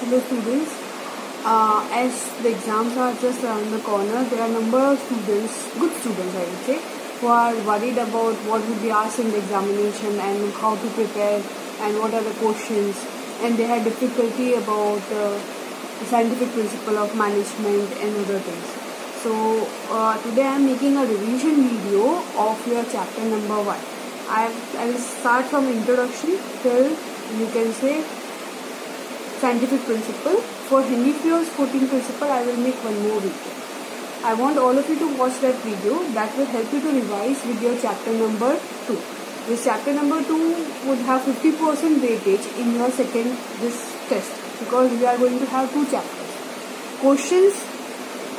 Hello students, uh, as the exams are just around the corner, there are a number of students, good students I would say, who are worried about what would be asked in the examination and how to prepare and what are the questions and they had difficulty about uh, the scientific principle of management and other things. So uh, today I am making a revision video of your chapter number 1. I will start from introduction till you can say scientific principle. For Henry Fayol's 14 principle, I will make one more video. I want all of you to watch that video. That will help you to revise with your chapter number 2. This chapter number 2 would have 50% weightage in your second this test because we are going to have two chapters. Questions,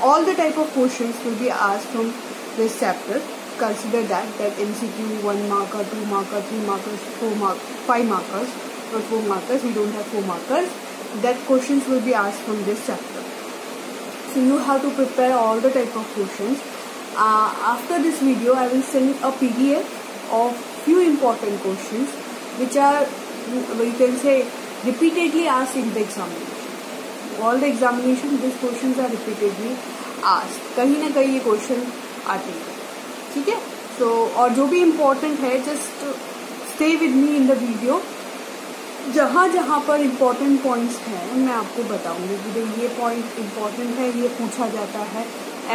all the type of questions will be asked from this chapter. Consider that that MCQ 1 marker, 2 marker, 3 markers, 4 mark, 5 markers, not 4 markers. We don't have 4 markers that questions will be asked from this chapter. So you have to prepare all the type of questions. Uh, after this video, I will send a PDF of few important questions which are you can say repeatedly asked in the examination. All the examination, these questions are repeatedly asked. कहीं ना कहीं question आते हैं ठीक है सो so, और जो भी इम्पोर्टेंट है just stay with me in the video जहाँ जहाँ पर इम्पोर्टेंट पॉइंट्स हैं, मैं आपको बताऊँगी कि भाई ये पॉइंट इम्पोर्टेंट है, ये पूछा जाता है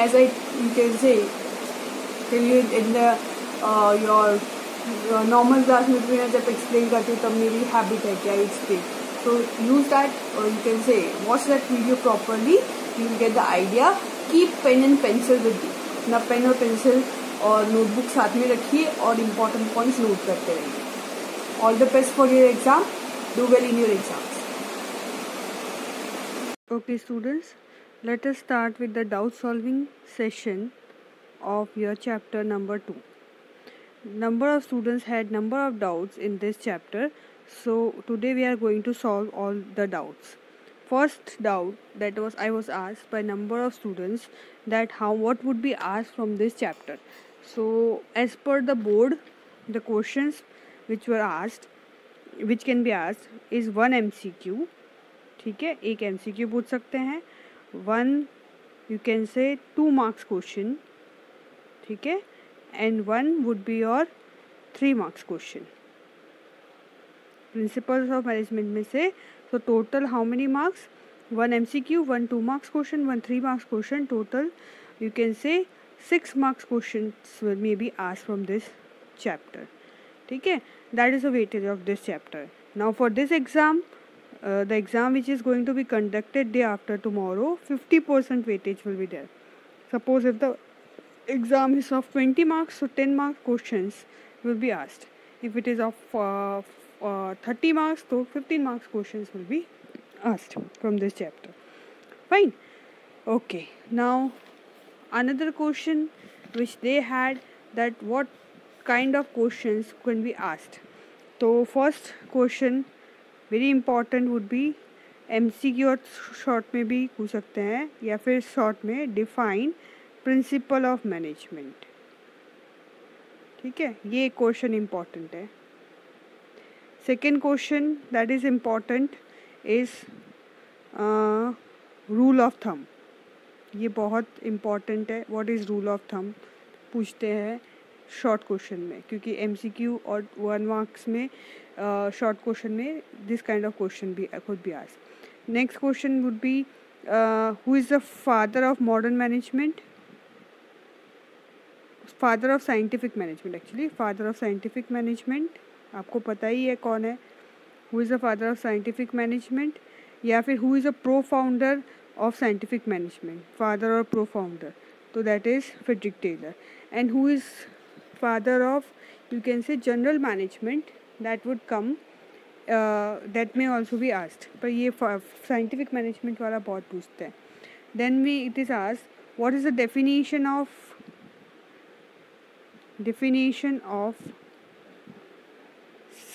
as I can say in your normal class में भी मैं जब एक्सप्लेन करती हूँ, तब मेरी हैबिट है क्या एक्सप्लेन तो use that you can say watch that video properly you get the idea keep pen and pencil with you अपना पेन और पेंसिल और नोटबुक साथ में रखिए और इम्पोर्टेंट पॉइंट्स नोट करते रहिए। All the best for your exam do well in your exams. Okay students, let us start with the doubt solving session of your chapter number 2. Number of students had number of doubts in this chapter. So today we are going to solve all the doubts. First doubt that was I was asked by number of students that how what would be asked from this chapter. So as per the board the questions which were asked which can be ask is one M C Q ठीक है? एक M C Q पूछ सकते हैं। One you can say two marks question ठीक है? And one would be your three marks question principles of management में से so total how many marks one M C Q one two marks question one three marks question total you can say six marks question will be asked from this chapter ठीक है? That is the weightage of this chapter. Now for this exam uh, the exam which is going to be conducted day after tomorrow 50% weightage will be there. Suppose if the exam is of 20 marks so 10 mark questions will be asked. If it is of uh, uh, 30 marks so 15 marks questions will be asked from this chapter. Fine. Okay. Now another question which they had that what kind of questions can be asked. तो first question very important would be की और short में भी पूछ सकते हैं, या फिर शॉर्ट में डिफाइन प्रिंसिपल ऑफ़ मैनेजमेंट ठीक है? ये क्वेश्चन इंपॉर्टेंट है. Second question that is important is rule of thumb ये बहुत इंपॉर्टेंट है. व्हाट इज़ रूल ऑफ़ थम पूछते हैं. शॉर्ट क्वेश्चन में क्योंकि एम सी और वन मार्क्स में शॉर्ट uh, क्वेश्चन में दिस काइंड ऑफ़ क्वेश्चन भी खुद भी आज next question would be who is the father of modern management father of scientific management actually father of scientific management आपको पता ही है कौन है। Who is the father of scientific management या फिर who is a pro founder of scientific management father और pro founder तो that is Frederick Taylor and who is father of you can say general management that would come uh, that may also be asked पर ये scientific management वाला बहुत पूछते हैं then we it is asked what is the definition of definition of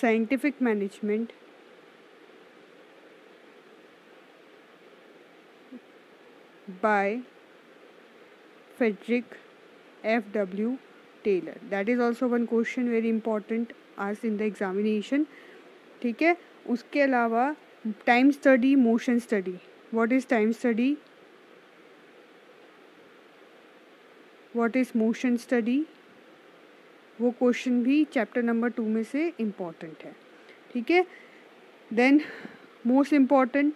scientific management by Frederick F. Taylor that is also one question very important आज in the examination ठीक है? उसके अलावा time study motion study what is time study what is motion study वो question भी chapter number two में से important है। ठीक है? Then most important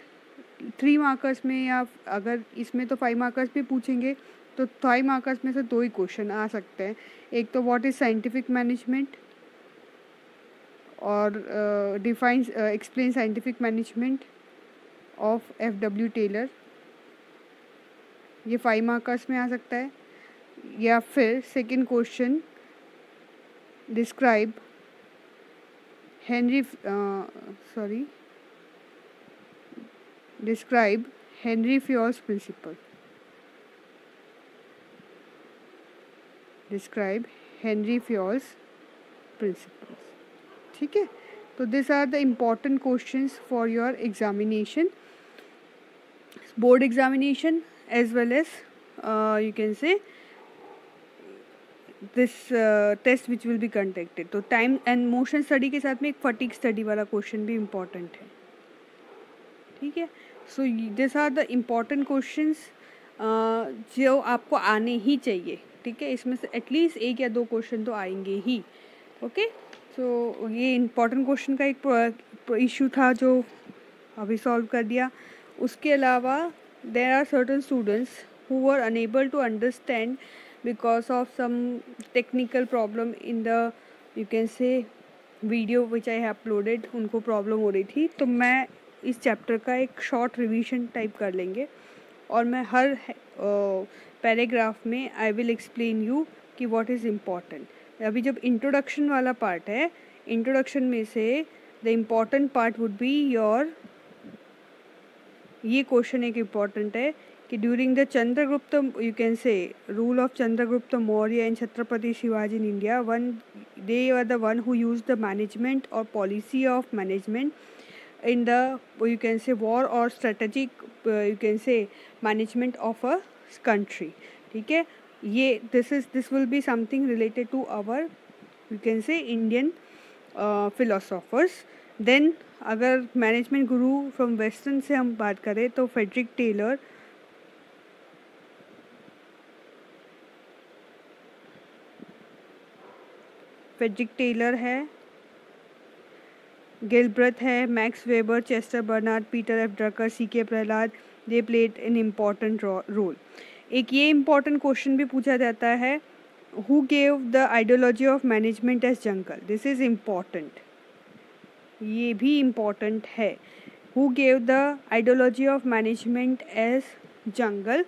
three markers में या अगर इसमें तो फाइव मार्कर्स भी पूछेंगे। तो फाइव मार्कर्स में से दो ही क्वेश्चन आ सकते हैं। एक तो व्हाट इज़ साइंटिफिक मैनेजमेंट और define explain scientific management of F W Taylor ये फाइव मार्कर्स में आ सकता है। या फिर second question describe Henry sorry describe Henry Fayol's principle describe Henry Fayol's principles ठीक है? तो this are the important question for your examination board examination as well as you can say this test which will be conducted तो time and motion study के साथ में एक fatigue study वाला question भी इंपॉर्टेंट है। ठीक है? So this are the important question जो आपको आने ही चाहिए। ठीक है, इसमें से एटलीस्ट एक या दो क्वेश्चन तो आएँगे ही ओके सो ये इंपॉर्टेंट क्वेश्चन का एक इशू था जो अभी सॉल्व कर दिया। उसके अलावा there are certain students who are unable to understand because of some technical problem in the you can say video which I uploaded उनको प्रॉब्लम हो रही थी। तो मैं इस चैप्टर का एक शॉर्ट रिविजन टाइप कर लेंगे और मैं हर पैराग्राफ में आई विल एक्सप्लेन यू कि व्हाट इज़ इंपॉर्टेंट अभी जब इंट्रोडक्शन वाला पार्ट है इंट्रोडक्शन में से the important part would be your ये क्वेश्चन एक इंपॉर्टेंट है कि during the Chandragupta you can say rule of Chandragupta Maurya and Chhatrapati Shivaji in India one they are the one who use the management और policy of management in the you can say war और strategic you can say management of a country ठीक है? ये this is this will be something related to our you can say Indian philosophers then अगर management Guru from western से हम बात करें तो फेडरिक टेलर फेडरिक टेलर है। गिलब्रथ है, Max Weber, Chester Barnard, Peter F Drucker, C K Prahalad, they played an important role. एक ये इंपॉर्टेंट क्वेश्चन भी पूछा जाता है who gave the ideology of management as jungle this is important ये भी इंपॉर्टेंट है। Who gave the ideology of management as jungle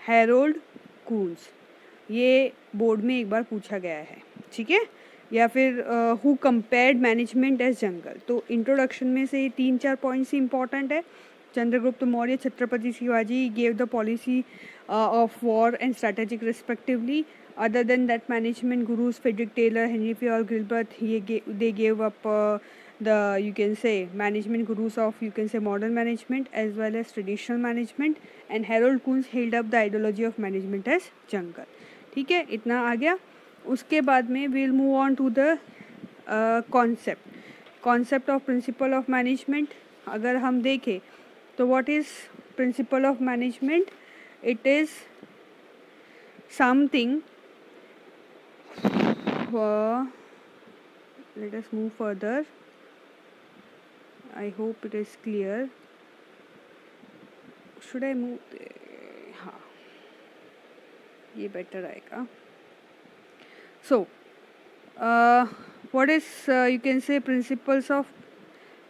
Harold Koontz ये बोर्ड में एक बार पूछा गया है। ठीक है? या फिर who compared management as jungle तो इंट्रोडक्शन में से ये तीन चार पॉइंट्स ही इंपॉर्टेंट है। Chandragupta Maurya, Chhatrapati Shivaji gave the policy of war and strategic respectively other than that management gurus Frederick Taylor Henry Fayol Gilbert ये they gave up the you can say management gurus of you can say modern management as well as traditional management and Harold Koontz held up the ideology of management as jungle ठीक है? इतना आ गया। उसके बाद में we'll move on to the concept concept of principle of management अगर हम देखें तो what is principle of management it is uh, let us move further. I hope it is clear. Should I move? हाँ ये better आएगा. so uh, what is uh, you can say principles of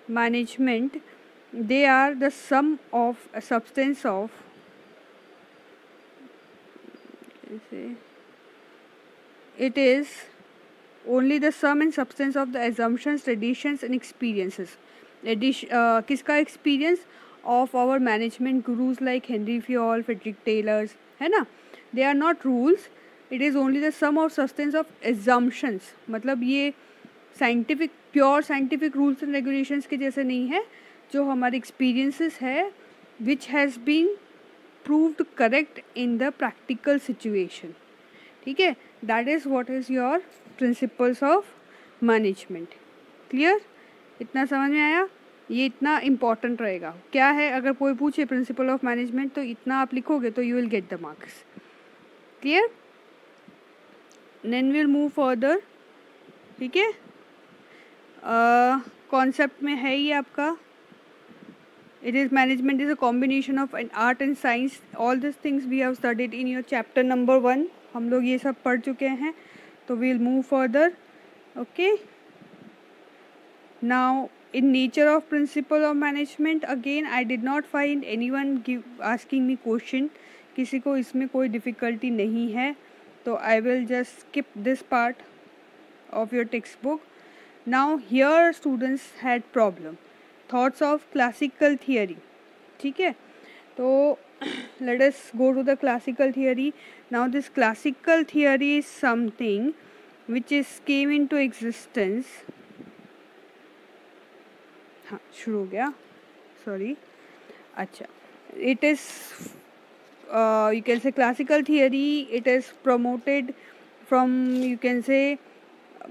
management they are the sum of a substance of say it is only the sum and substance of the assumptions traditions and experiences Addition, uh, किसका experience of our management gurus like Henry Fayol, Frederick Taylor's है ना they are not rules It is only the sum of substance of assumptions. मतलब ये scientific pure scientific rules and regulations के जैसे नहीं है, जो हमारे एक्सपीरियंसेस है which has been proved correct in the practical situation ठीक है? That is what is your principles of management clear इतना समझ में आया? ये इतना इंपॉर्टेंट रहेगा। क्या है? अगर कोई पूछे प्रिंसिपल ऑफ़ मैनेजमेंट तो इतना आप लिखोगे तो you will get the marks clear then we'll move further ठीक है? कॉन्सेप्ट में है ही आपका। It is management is a combination of an art and science all this things we have studied in your chapter number one हम लोग ये सब पढ़ चुके हैं। तो we'll move further okay now in nature of principle of management again I did not find any one give asking me question किसी को इसमें कोई डिफ़िकल्टी नहीं है। तो I will just skip this part of your textbook now here students had problem thoughts of classical theory ठीक है? तो let's go to the classical theory now this classical theory is something which is came into existence हाँ शुरू हो गया। Sorry अच्छा. It is uh, you can say classical theory it is promoted from you can say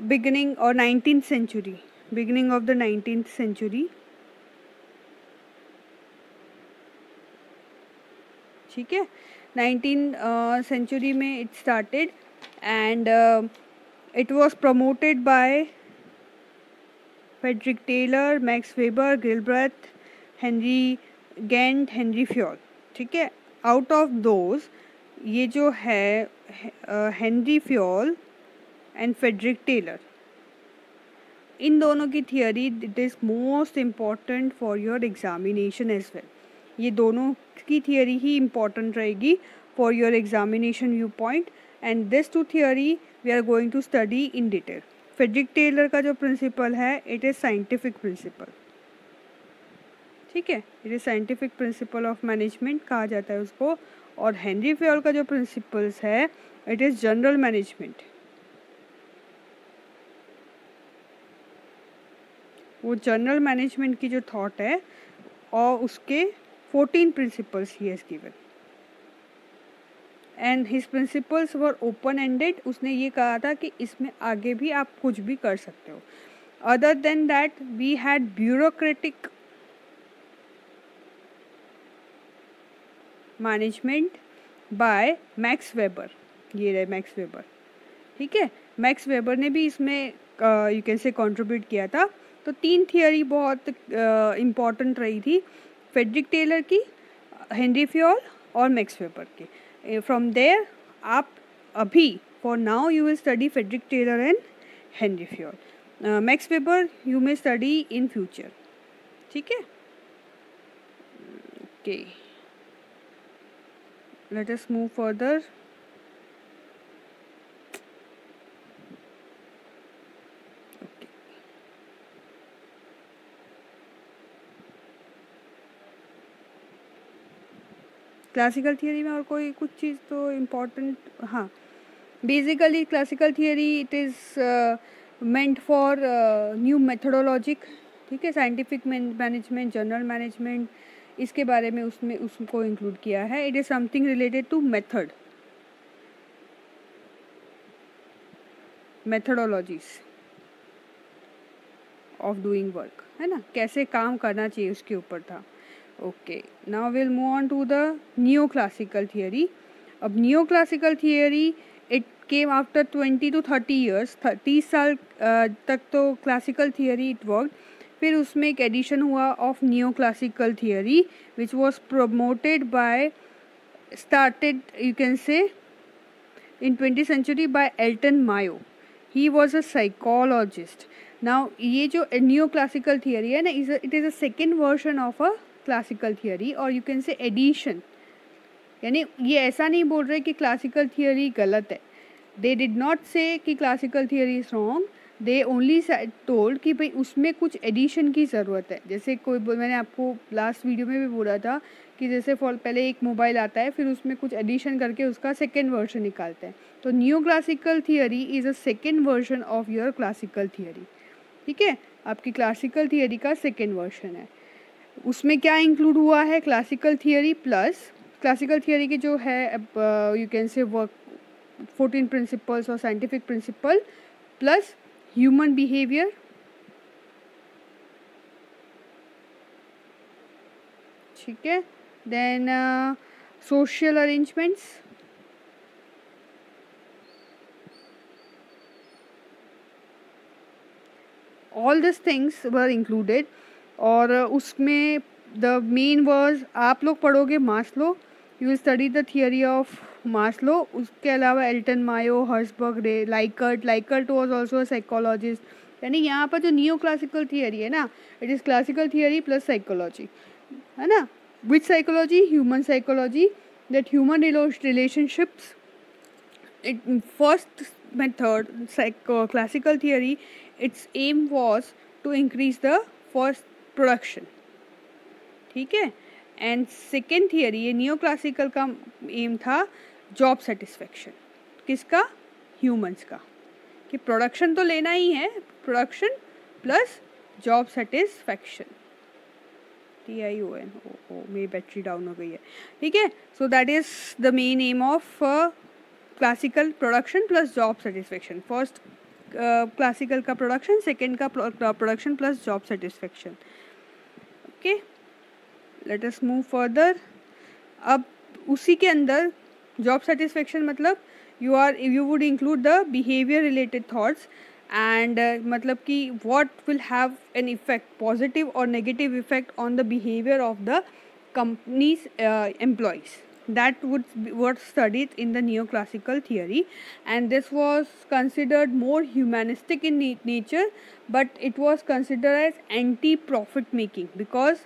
beginning or 19th century beginning of the 19th century ठीक है nineteen century uh, में it started and it was promoted by Frederick Taylor Max Weber Gilbreth Henry Gantt Henry Fayol ठीक है out of those ये जो है Henry Fayol and Frederick Taylor इन दोनों की theory it is most important for your examination as well ये दोनों की थियोरी ही इंपॉर्टेंट रहेगी for your examination viewpoint and this two theory we are going to study in detail Frederick Taylor का जो principle है इट इज़ साइंटिफिक प्रिंसिपल ठीक है? Is scientific principle of management कहा जाता है उसको। और हेनरी फ्योल का जो प्रिंसिपल्स है इट इज़ जनरल मैनेजमेंट वो जनरल मैनेजमेंट की जो थॉट है, और उसके fourteen principles he has given and his principles were open ended उसने ये कहा था कि इसमें आगे भी आप कुछ भी कर सकते हो। Other than that we had bureaucratic management by Max Weber ये रहे मैक्स वेबर ठीक है? मैक्स वेबर ने भी इसमें यू कैन से कंट्रीब्यूट किया था। तो तीन थियोरी बहुत इंपॉर्टेंट रही थी। फेडरिक टेलर की हेनरी फ्योल और मैक्स वेबर की। फ्रॉम देयर आप अभी for now you will study Frederick Taylor and Henry Fayol Max Weber you may study in future ठीक है? Okay let us move further classical theory में और कोई कुछ चीज़ तो इम्पोर्टेंट हाँ. Basically classical theory it is meant for new methodology ठीक है? साइंटिफिक मैनेजमेंट जनरल मैनेजमेंट इसके बारे में उसमें उसको इंक्लूड किया है। It is something related to method methodologies of doing work है ना? कैसे काम करना चाहिए उसके ऊपर था। Okay now we'll move on to the new classical theory अब new classical theory it came after twenty two thirty years तीस साल तक तो क्लासिकल थियरी इट वर्क फिर उसमें एक एडिशन हुआ of new classical theory which was promoted by started, you can say, in 20th century by Elton Mayo. He was a psychologist. Now, ये जो न्यू क्लासिकल थियोरी है ना is it is a second version of a classical theory और you can say addition यानी ये ऐसा नहीं बोल रहे कि क्लासिकल थियोरी गलत है. दे डिड नॉट से कि classical theory is wrong they only told कि भाई उसमें कुछ एडिशन की ज़रूरत है। जैसे कोई मैंने आपको लास्ट वीडियो में भी बोला था कि जैसे फॉर पहले एक मोबाइल आता है, फिर उसमें कुछ एडिशन करके उसका सेकेंड वर्जन निकालते हैं। तो new classical theory is a second version of your classical theory ठीक है? आपकी क्लासिकल थियोरी का सेकेंड वर्जन है। उसमें क्या इंक्लूड हुआ है? Classical theory plus classical theory की जो है you can say work fourteen principles और scientific principle plus human behaviour ठीक है। Then social arrangements all this things were included और उसमें द मेन वर्ज आप लोग पढ़ोगे Maslow you study the theory of Maslow उसके अलावा Elton Mayo Herzberg Ray Likert Likert was also psychologist यानी यहाँ पर जो नियो क्लासिकल थियरी है ना it is classical theory plus psychology है ना? Which psychology human psychology that human relationships it, first method psycho classical its aim was to increase the first production. ठीक है? एंड सेकेंड थियरी ये neo classical का aim था job satisfaction किसका? Humans का. कि प्रोडक्शन तो लेना ही है production plus job satisfaction T I O N ओ ओ मेरी बैटरी डाउन हो गई है. ठीक है? So that is the main aim of classical production plus job satisfaction first classical का प्रोडक्शन सेकेंड का production plus job satisfaction okay let us move further अब उसी के अंदर जॉब सेटिस्फेक्शन मतलब you are you would include the behaviour related thoughts and मतलब कि what will have an effect positive और negative effect on the behaviour of the company's employees that would what studies in the new classical theory and this was considered more humanistic in nature but it was consider as anti profit making because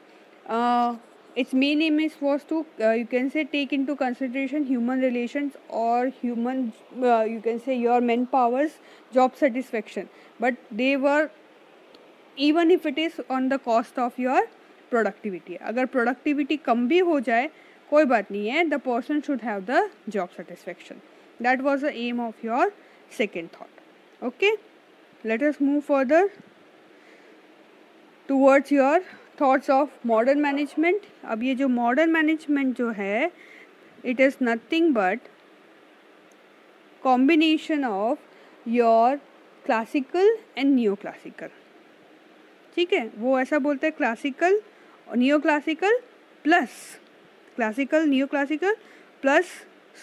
its main aim is was to uh, you can say take into consideration human relations or human uh, you can say your manpower's job satisfaction but they were even if it is on the cost of your productivity अगर productivity कम भी हो जाए कोई बात नहीं है the person should have the job satisfaction that was the aim of your second thought okay let us move further towards your thoughts of modern management अब ये जो मॉडर्न मैनेजमेंट जो है it is nothing but combination of your classical and new classical ठीक है? वो ऐसा बोलते हैं classical neo classical plus classical neo classical plus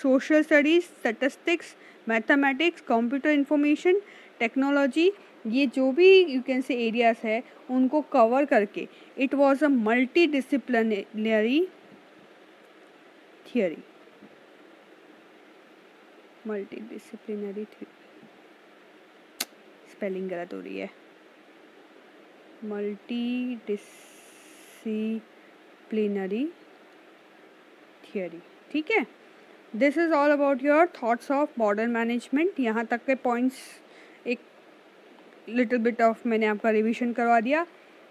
social studies statistics mathematics computer information technology ये जो भी यू कैन से एरियाज़ है, उनको कवर करके it was a multi disciplinary theory multi disciplinary spelling गलत हो रही है. मल्टी डिसिप्लिनरी थियरी ठीक है? This is all about your thoughts of modern management यहाँ तक के पॉइंट्स लिटिल बिट ऑफ़ मैंने आपका रिवीजन करवा दिया।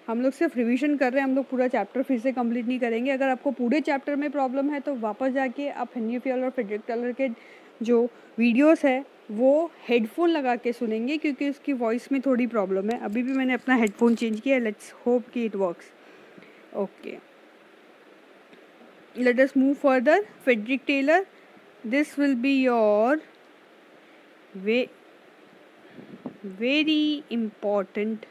हम लोग सिर्फ़ रिवीजन कर रहे हैं, हम लोग पूरा चैप्टर फिर से कंप्लीट नहीं करेंगे। अगर आपको पूरे चैप्टर में प्रॉब्लम है तो वापस जाके आप हेनरी फियल और फेडरिक टेलर के जो वीडियोस है, वो हेडफोन लगा के सुनेंगे, क्योंकि उसकी वॉइस में थोड़ी प्रॉब्लम है। अभी भी मैंने अपना हेडफोन चेंज किया लेट्स होप कि it works okay let us move further Frederick Taylor this will be your way very important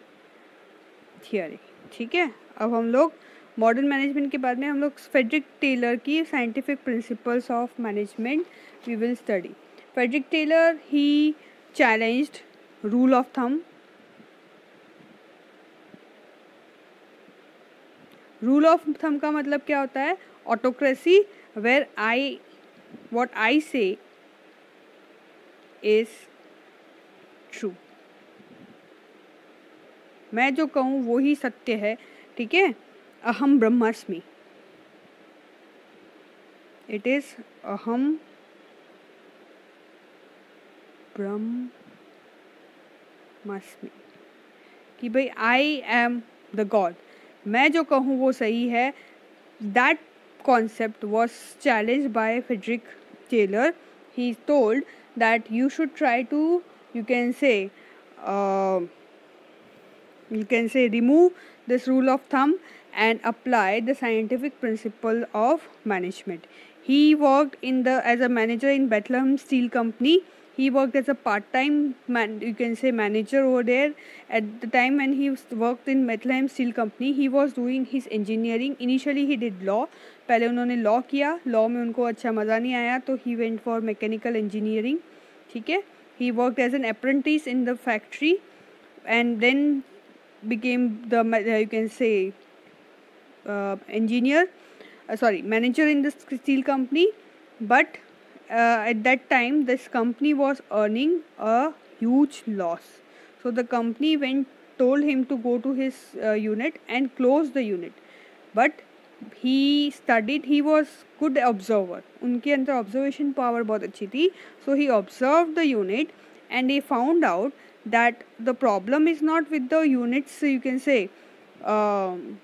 theory, ठीक है? अब हम लोग मॉडर्न मैनेजमेंट के बाद में हम लोग फेडरिक टेलर की scientific principles of management we will study. Frederick Taylor he challenged rule of thumb rule of thumb का मतलब क्या होता है? Autocracy where I what I say is true मैं जो कहूँ, वो ही सत्य है, ठीक है? अहम ब्रह्मास्मि। इट इज़ अहम ब्रह्मास्मि। कि भाई आई एम द गॉड मैं जो कहूँ, वो सही है। That concept was challenge by Frederick Taylor he told that you should try to you can say you can say remove this rule of thumb and apply the scientific principle of management he worked in the as a manager in bethlehem steel company he worked as a part-time man you can say manager over there at the time when he worked in Bethlehem Steel Company he was doing his engineering initially he did law पहले उन्होंने law किया law में उनको अच्छा मज़ा नहीं आया तो he went for mechanical engineering ठीक है he work as an apprentice in the factory and then became the you can say uh, engineer uh, sorry manager in the steel company. But uh, at that time this company was earning a huge loss. So the company went told him to go to his uh, unit and close the unit. But he studied he was good observer. Unke andar observation power bahut achhi thi. So he observed the unit and he found out that the problem is not with the units so you can say um,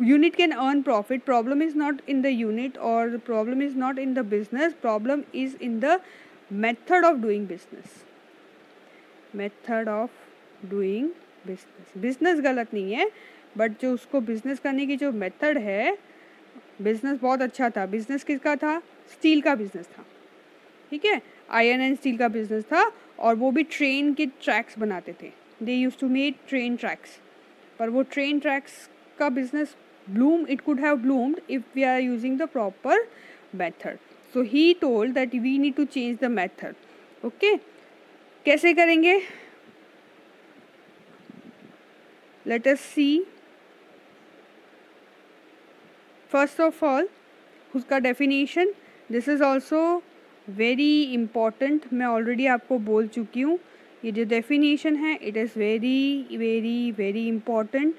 unit can earn profit problem is not in the unit or the problem is not in the business problem is in the method of doing business method of doing business business गलत नहीं है but जो उसको business करने की जो method है business बहुत अच्छा था बिज़नेस किसका था स्टील का बिज़नेस था ठीक है आयरन एंड स्टील का बिज़नेस था और वो भी ट्रेन के ट्रैक्स बनाते थे। They use to made train tracks पर वो ट्रेन ट्रैक्स का business bloom it could have bloomed if we are using the proper method so he told that we need to change the method okay कैसे करेंगे? Let us see first of all उसका definition this is also very important मैं already आपको बोल चुकी हूँ। ये जो डेफिनेशन है it is very very very important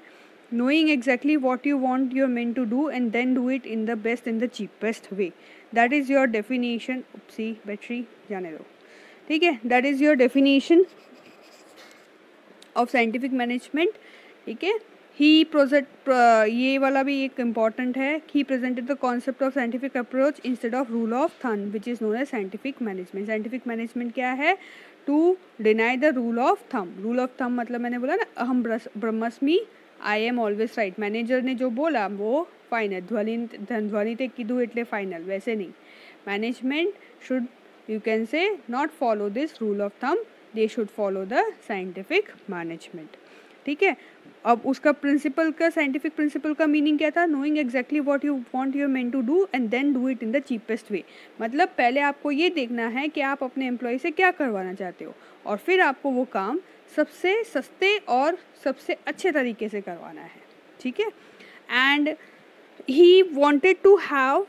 knowing exactly what you want your men to do and then do it in the best in the cheapest way that is your definition see battery जाने दो। ठीक है that is your definition of scientific management ठीक है? He project ये वाला भी एक इंपॉर्टेंट है. He presented the concept of scientific approach instead of rule of thumb which is known as scientific management scientific management क्या है? To deny the rule of thumb rule of thumb मतलब मैंने बोला ना, अहम ब्रह्मस्मी I am always right manager ने जो बोला, वो फाइनल ध्वनि ध्वनि ते कीधु फाइनल वैसे नहीं. Management should you can say not follow this rule of thumb they should follow the scientific management ठीक है? अब उसका प्रिंसिपल का साइंटिफिक प्रिंसिपल का मीनिंग क्या था? Knowing exactly what you want your men to do and then do it in the cheapest way मतलब पहले आपको ये देखना है कि आप अपने एम्प्लॉय से क्या करवाना चाहते हो। और फिर आपको वो काम सबसे सस्ते और सबसे अच्छे तरीके से करवाना है। ठीक है? And he wanted to have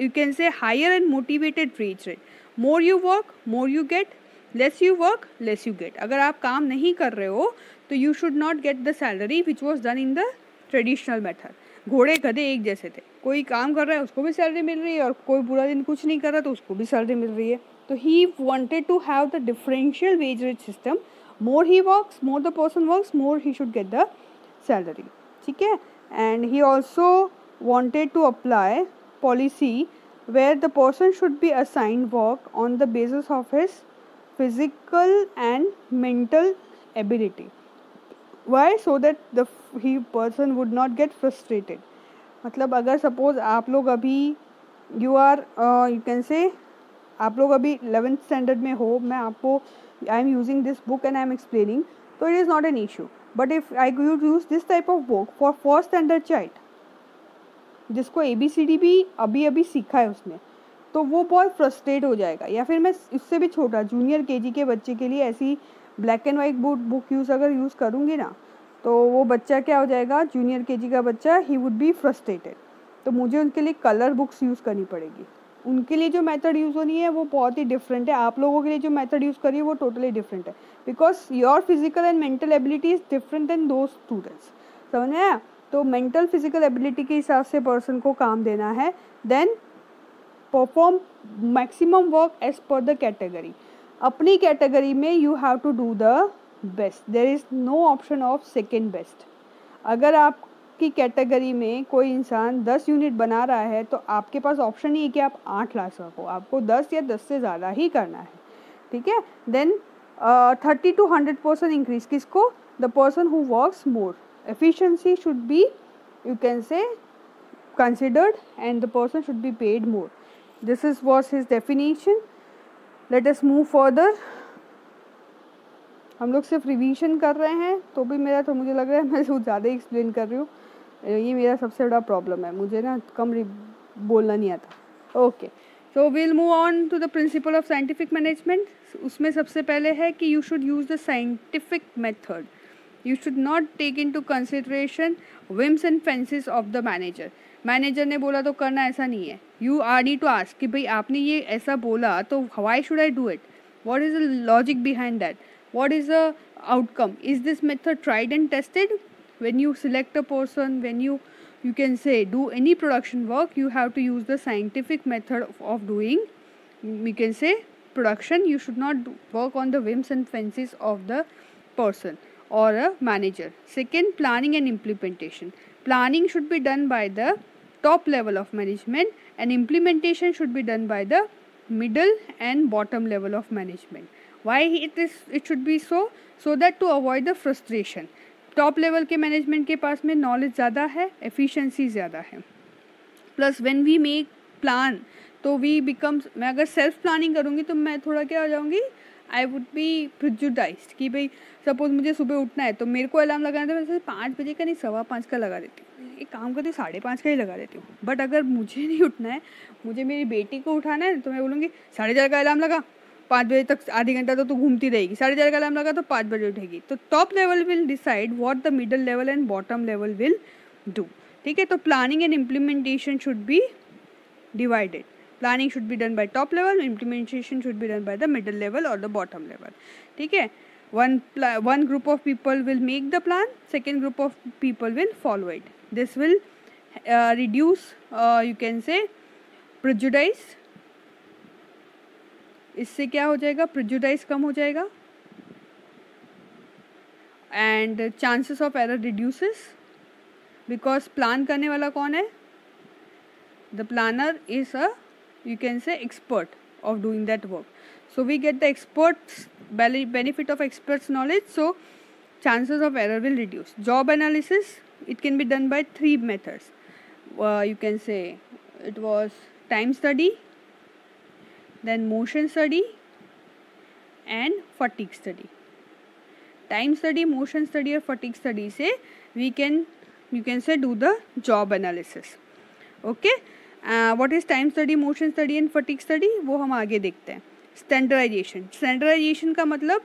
you can say higher and motivated reach rate more you work more you get less you work less you get अगर आप काम नहीं कर रहे हो तो you should not get the salary which was done in the traditional method घोड़े गधे एक जैसे थे। कोई काम कर रहा है, उसको भी सैलरी मिल रही है और कोई बुरा दिन कुछ नहीं कर रहा तो उसको भी सैलरी मिल रही है। तो he wanted to have the differential wage rate system more he work more the person work more he should get the salary ठीक है? And he also wanted to apply policy where the person should be assigned work on the basis of his physical and mental ability Why? So that the he person would not get frustrated मतलब अगर suppose आप लोग अभी you are you can say आप लोग अभी eleventh standard में हो, मैं आपको I am using this book and I am explaining तो it is not an issue but if I you use this type of book for first standard child जिसको A B C D भी अभी अभी सीखा है उसने तो वो बहुत फ्रस्ट्रेट हो जाएगा। या फिर मैं इससे भी छोटा जूनियर के जी के बच्चे के लिए ऐसी black and white book book use अगर यूज़ करूँगी ना तो वो बच्चा क्या हो जाएगा? जूनियर के का बच्चा ही वुड बी फ्रस्ट्रेटेड तो मुझे उनके लिए कलर बुक्स यूज़ करनी पड़ेगी। उनके लिए जो मेथड यूज़ होनी है, वो बहुत ही डिफरेंट है। आप लोगों के लिए जो मेथड यूज़ करिए, वो टोटली डिफरेंट है। Because your physical and mental ability is different then दो स्टूडेंट्स समझ में आया? तो मेंटल फ़िज़िकल एबिलिटी के हिसाब से पर्सन को काम देना है। Then perform maximum work as per the category अपनी कैटेगरी में you have to do the best there is no option of second best अगर आप की कैटेगरी में कोई इंसान दस यूनिट बना रहा है तो आपके पास ऑप्शन ही है कि आप आठ ला सको। आपको दस या दस से ज़्यादा ही करना है। ठीक है? Then thirty to hundred percent increase किसको? The person who works more efficiency should be you can say considered and the person should be paid more. This is, was his definition. Let us move further हम लोग सिर्फ़ revision कर रहे हैं तो भी मेरा तो मुझे लग रहा है मैं कुछ ज़्यादा एक्सप्लेन कर रही हूँ। ये मेरा सबसे बड़ा प्रॉब्लम है, मुझे ना कम बोलना नहीं आता। Okay so will move on to the principle of scientific management उसमें सबसे पहले है कि you should use the scientific method you should not take in to consideration whims and fancies of the manager ने बोला तो करना ऐसा नहीं है। You are need to ask कि भाई आपने ये ऐसा बोला तो why should I do it what is the logic behind that what is the outcome is this method tried and tested when you select a person when you you can say do any production work you have to use the scientific method of doing you can say production you should not work on the whims and fancies of the person और a manager second planning and implementation planning should be done by the top level of management and implementation should be done by the middle and bottom level of management why it is it should be so so that to avoid the frustration top level के management के पास में knowledge ज़्यादा है efficiency ज़्यादा है plus when we make plan तो we becomes मैं अगर सेल्फ प्लानिंग करूँगी तो मैं थोड़ा क्या हो जाऊँगी आई वुड बी प्रिजुडाइज कि भाई सपोज़ मुझे सुबह उठना है तो मेरे को अलार्म लगाना था वैसे पाँच बजे का नहीं, सवा पाँच का लगा देती हूँ। एक काम करती हूँ, साढ़े पाँच का ही लगा देती हूँ। बट अगर मुझे नहीं उठना है, मुझे मेरी बेटी को उठाना है तो मैं बोलूँगी, साढ़े चार का अलार्म लगा। पाँच बजे तक आधी घंटा तो तू घूमती रहेगी। साढ़े चार का अलार्म लगा तो पाँच बजे उठेगी। तो top level will decide what the middle level and bottom level will do ठीक है तो planning and implementation should be divided planning should be done by top level implementation should be done by the middle level और the bottom level ठीक है? One one group of people will make the plan second group of people will follow it. This will uh, reduce uh, you can इससे क्या हो जाएगा? प्रोजुडाइज कम हो जाएगा. And chances of error reduces because plan करने वाला कौन है? The planner is a you can say expert of doing that work. So we get the experts benefit of experts knowledge so chances of error will reduce. Job analysis it can be done by three methods. Uh, you can say it was time study then motion study and fatigue study. Time study motion study or fatigue study say we can you can say do the job analysis. Okay? Uh, is time study motion study and and study वो हम आगे देखते हैं. Standardisation standardisation का मतलब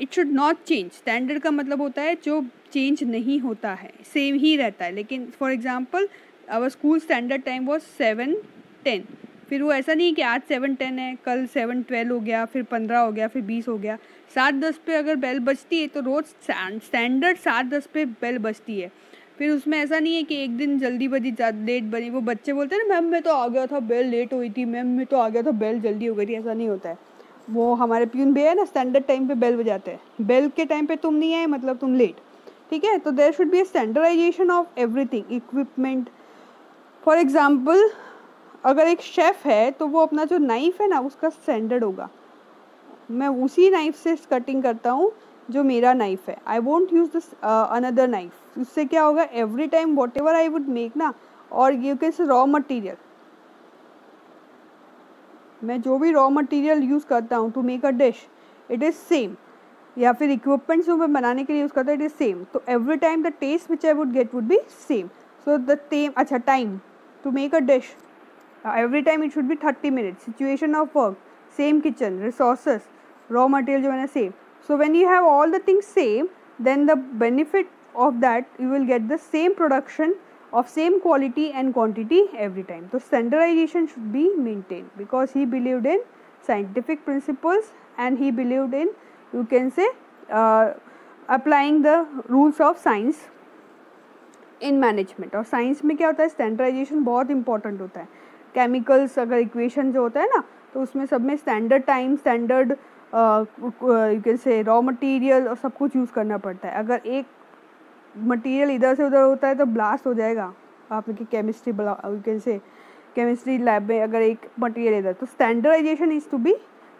it should not change standard का मतलब होता है जो चेंज नहीं होता है. सेम ही रहता है. लेकिन for example our school standard time was seven ten फिर वो ऐसा नहीं कि आज सेवन टेन है कल सेवन ट्वेल्व हो गया फिर पंद्रह हो गया फिर बीस हो गया. सात दस पे अगर बेल बजती है तो रोज़ स्टैंडर्ड सात दस पे बेल बजती है. फिर उसमें ऐसा नहीं है कि एक दिन जल्दी बजी लेट बनी वो बच्चे बोलते हैं ना, मैम, मैं तो आ गया था बेल लेट हुई थी, मैम, मैं तो आ गया था बेल जल्दी हो गई थी। ऐसा नहीं होता है। वो हमारे प्यून भैया है ना स्टैंडर्ड टाइम पे बेल बजाते हैं। बेल के टाइम पे तुम नहीं आए मतलब तुम लेट ठीक है? तो there should be a standardisation of everything equipment for example अगर एक शेफ़ है तो वो अपना जो नाइफ़ है ना, उसका स्टैंडर्ड होगा। मैं उसी नाइफ़ से कटिंग करता हूँ। जो मेरा नाइफ़ है. I won't use this another knife उससे क्या होगा? Every time whatever I would make ना, और यू कैसे रॉ मटीरियल मैं जो भी रॉ मटेरियल यूज़ करता हूँ to make a dish it is same या फिर इक्विपमेंट्स जो मैं बनाने के लिए यूज़ करता हूँ इट इज़ सेम तो every time the taste which I would get would be same so the time अच्छा time to make a dish every time it should be 30 minutes. Situation of work, same kitchen, resources, raw material जो है same. so when you have all the things same then the benefit of that you will get the same production of same quality and quantity every time so standardization should be maintained because he believed in scientific principles and he believed in you can say uh, applying the rules of science in management और science में क्या होता है standardisation बहुत important होता है chemicals अगर equation जो होता है ना तो उसमें सब में standard time standard you can say raw material और सब कुछ यूज़ करना पड़ता है। अगर एक मटेरियल इधर से उधर होता है तो ब्लास्ट हो जाएगा। आपकी chemistry you can say chemistry lab में अगर एक मटेरियल इधर तो standardisation is to be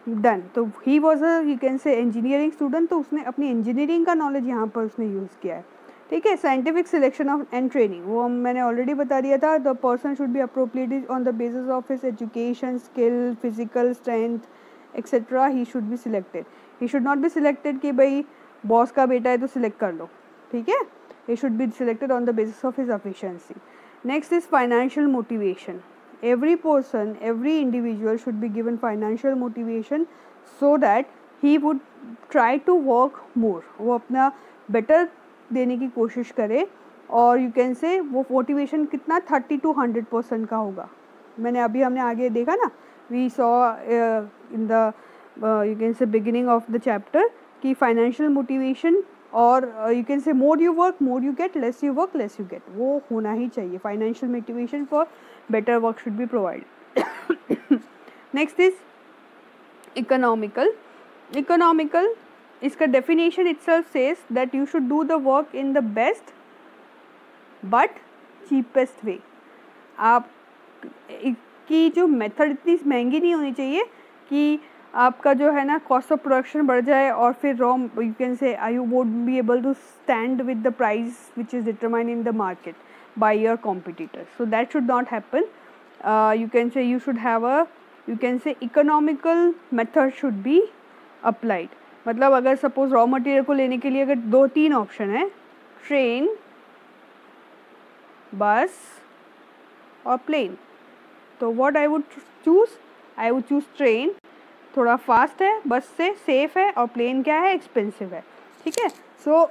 done तो he was a you can say engineering student तो उसने अपनी इंजीनियरिंग का नॉलेज यहाँ पर उसने यूज़ किया है। ठीक है? Scientific selection of and training वो मैंने ऑलरेडी बता दिया था the person should be appropriated on the basis of his education skill physical strength etcetera he should be selected he should not be selected कि भाई बॉस का बेटा है तो सिलेक्ट कर लो। ठीक है? He should be selected on the basis of his efficiency next is financial motivation every person every individual should be given financial motivation so that he would try to work more वो अपना better देने की कोशिश करे और you can say वो motivation कितना thirty to hundred percent का होगा। मैंने अभी हमने आगे देखा ना? We saw in the you can say beginning of the chapter कि फाइनेंशियल मोटिवेशन और you can say more you work more you get less you work less you get वो होना ही चाहिए financial motivation for better work should be provide next is economical economical इसका definition itself says that you should do the work in the best but cheapest way आप की जो method इतनी महँगी नहीं होनी चाहिए कि आपका जो है ना कॉस्ट ऑफ़ प्रोडक्शन बढ़ जाए और फिर raw you can say I you won't be able to stand with the price which is determine in the market by your competitor so that should not happen you can say you should have a you can say economical method should be applied मतलब अगर suppose raw material को लेने के लिए अगर दो तीन option है ट्रेन बस और प्लेन तो what I would choose I would choose train थोड़ा फास्ट है बस से सेफ़ है और प्लेन क्या है? एक्सपेंसिव है। ठीक है? So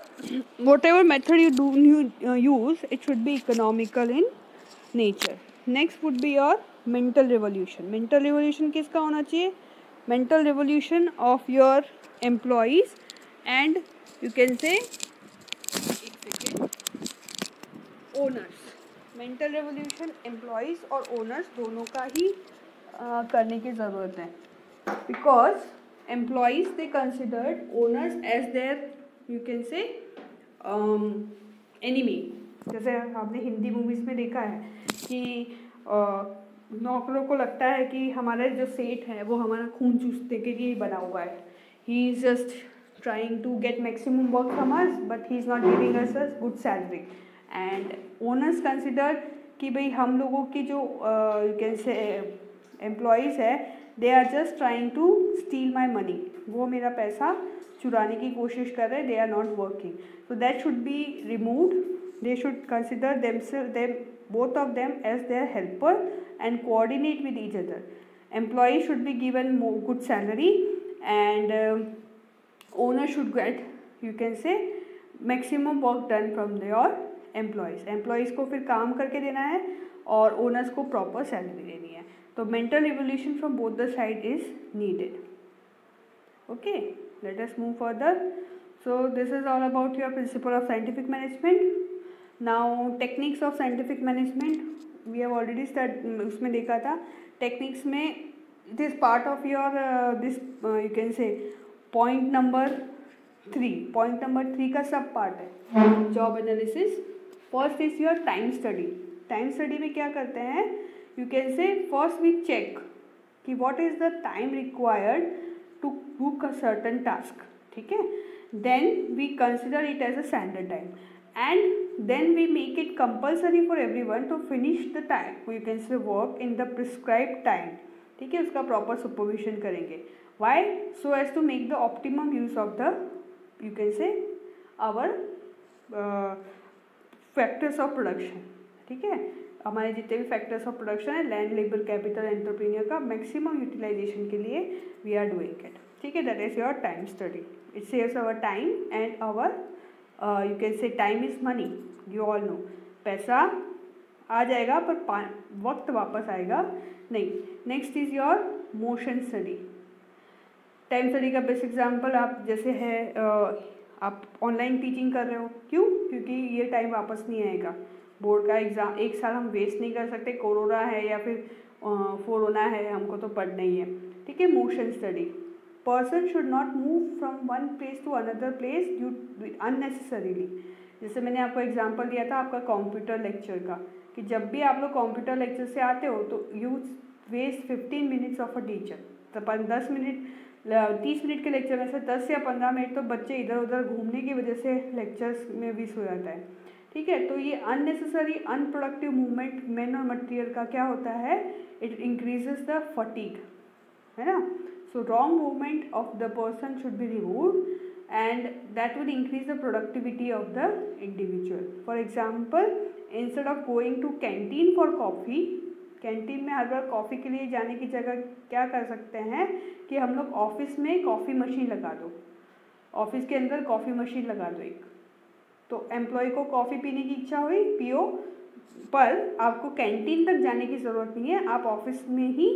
whatever method you do use it should be economical in nature next would be your mental revolution mental revolution किसका होना चाहिए? Mental revolution of your employees and you can say owners mental revolution employees और owners दोनों का ही आ, करने की ज़रूरत है। Because employees they considered owners as their you can say enemy जैसे आपने हिंदी मूवीज़ में देखा है कि नौकरों को लगता है कि हमारा जो सेठ है वो हमारा खून चूसने के लिए ही बना हुआ है। He is just trying to get maximum work from us but he is not giving us us good salary and owners consider कि भाई हम लोगों की जो यू कैन से एम्प्लॉयज़ है they are just trying to steal my money वो मेरा पैसा चुराने की कोशिश कर रहे हैं they are not working so that should be remove they should consider them say both of them as their helper and coordinate with each other employee should be given good salary and owner should get you can say maximum work done from their employees employees को फिर काम करके देना है और ओनर्स को proper salary देनी है। तो mental revolution from both the side is needed okay let us move further so this is all about your principle of scientific management now techniques of scientific management we have already उसमें देखा था। Techniques में it is part of your this you can say point number three point number three का सब part है। Job analysis first is your time study time study में क्या करते हैं? You can say first we check कि what is the time required to book a certain task ठीक है? Then we consider it as a standard time and then we make it compulsory for everyone to finish the time you can say work in the prescribe time ठीक है? उसका proper supervision करेंगे. Why so as to make the optimum use of the you can say hour uh, of production ठीक है? हमारे जितने भी factors of production है लैंड लेबर कैपिटल एंटरप्रीनियर का मैक्सिमम यूटिलाइजेशन के लिए वी आर डूइंग इट ठीक है? That is your time study it saves our time and hour you can say time is money you all know पैसा आ जाएगा पर वक्त वापस आएगा नहीं. Next is your motion study time study का बेस्ट एग्ज़ाम्पल आप जैसे है uh, आप ऑनलाइन टीचिंग कर रहे हो? क्यों? क्योंकि ये टाइम वापस नहीं आएगा। बोर्ड का एग्ज़ाम एक साल हम वेस्ट नहीं कर सकते। कोरोना है या फिर कोरोना है, हमको तो पढ़ना ही है। ठीक है motion study person should not move from one place to another place you unnecessarily जैसे मैंने आपको एग्जांपल दिया था आपका कंप्यूटर लेक्चर का, कि जब भी आप लोग कंप्यूटर लेक्चर से आते हो तो you waste fifteen minutes of a teacher तो पन दस मिनट तीस मिनट के लेक्चर में से दस या पंद्रह मिनट तो बच्चे इधर उधर घूमने की वजह से लेक्चर्स में भी सो जाता है। ठीक है तो ये अननेसेसरी अनप्रोडक्टिव मूवमेंट मैन और मटेरियल का क्या होता है? इट इंक्रीज द फटीक है ना? So wrong movement of the person should be remove and that will increase the productivity of the individual for example instead of going to canteen for coffee canteen में हर बार coffee के लिए जाने की जगह क्या कर सकते हैं कि हम लोग ऑफ़िस में कॉफ़ी मशीन लगा दो। ऑफ़िस के अंदर कॉफ़ी मशीन लगा दो एक। तो एम्प्लॉय को कॉफ़ी पीने की इच्छा हुई, पियो, पर आपको कैंटीन तक जाने की ज़रूरत नहीं है। आप ऑफ़िस में ही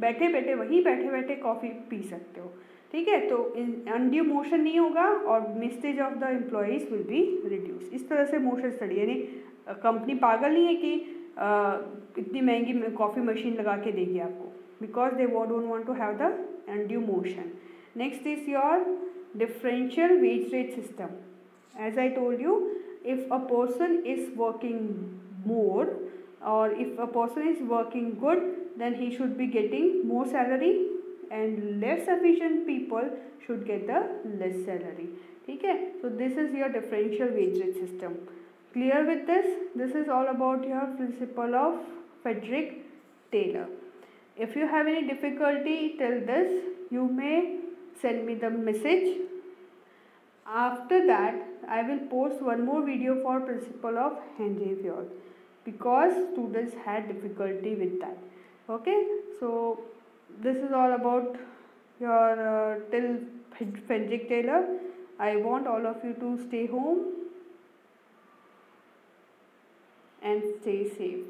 बैठे बैठे वहीं बैठे बैठे कॉफ़ी पी सकते हो। ठीक है? तो अनड्यू मोशन नहीं होगा और mistakes of the employees will be reduce इस तरह से मोशन स्टडी यानी कंपनी पागल नहीं है कि इतनी महँगी कॉफ़ी मशीन लगा के देगी आपको। बिकॉज़ दे वो don't want to have the and you motion next is your differential wage rate system as I told you if a person is working more और if a person is working good then he should be getting more salary and less efficient people should get the less salary ठीक है? So this is your differential wage rate system clear with this? This is all about your principle of Frederick Taylor. If you have any difficulty till this you may send me the message. After that I will post one more video for principle of Henry Ford because students had difficulty with that. Okay? So this is all about your uh, till Frederick Taylor. I want all of you to stay home and stay safe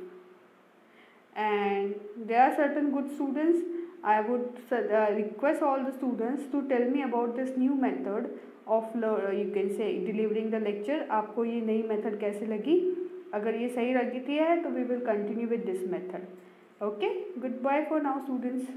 and there are certain good students I would uh, request all the students to tell me about this new method of uh, you can say delivering the lecture आपको ये नई method लगी अगर ये सही लगती है तो we will continue with this method okay goodbye for now students